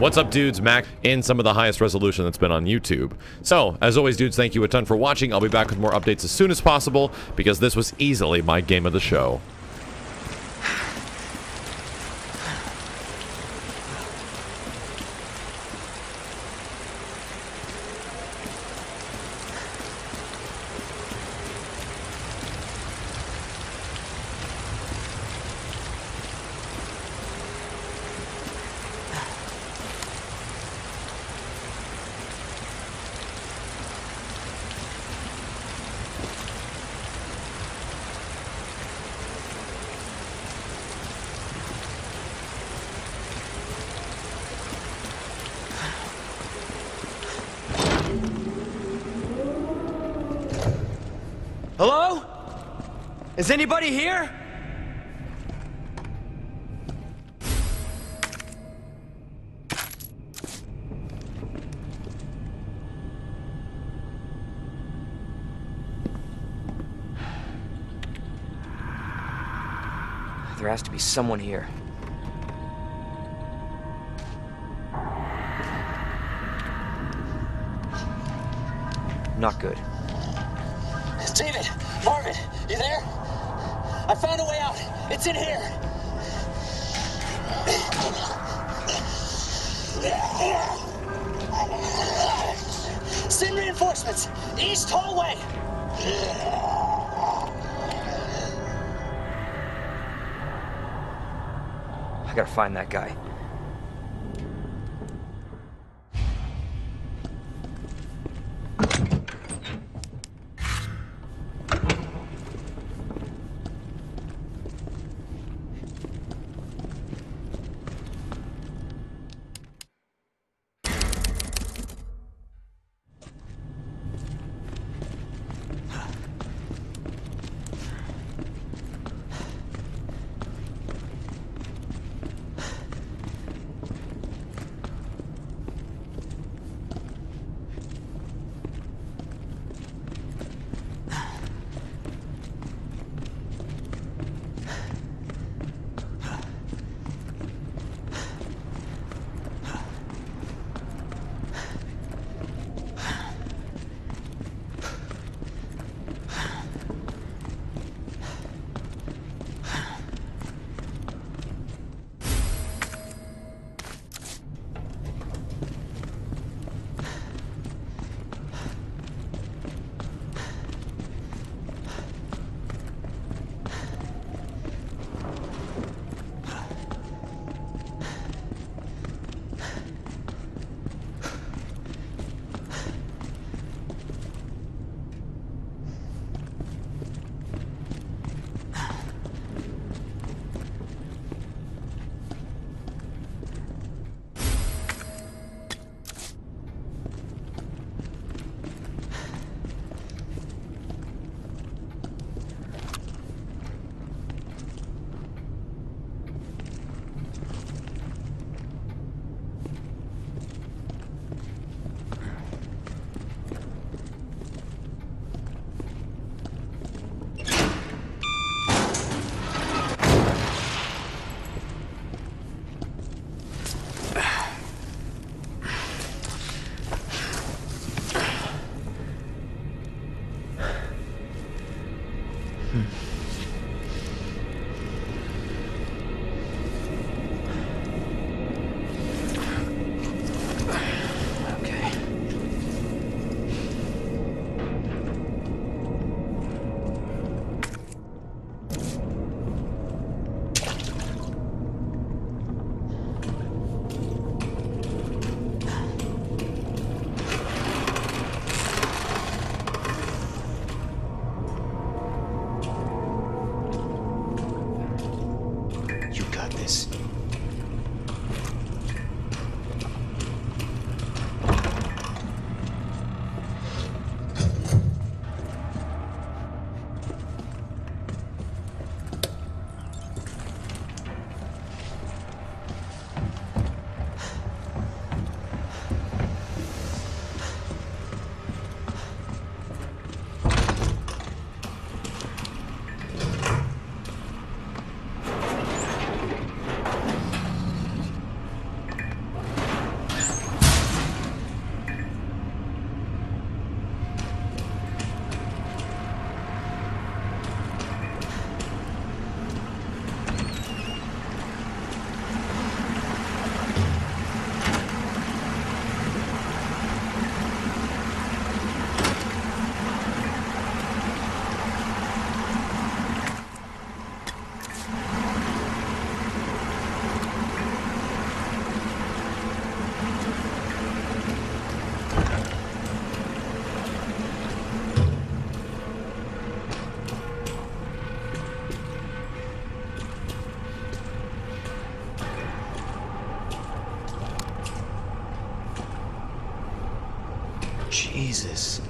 What's up, dudes? Mac in some of the highest resolution that's been on YouTube. So, as always, dudes, thank you a ton for watching. I'll be back with more updates as soon as possible because this was easily my game of the show. Hello? Is anybody here? There has to be someone here. Not good. David, Marvin, you there? I found a way out. It's in here. Send reinforcements. East hallway. I gotta find that guy. 嗯。like this. Jesus.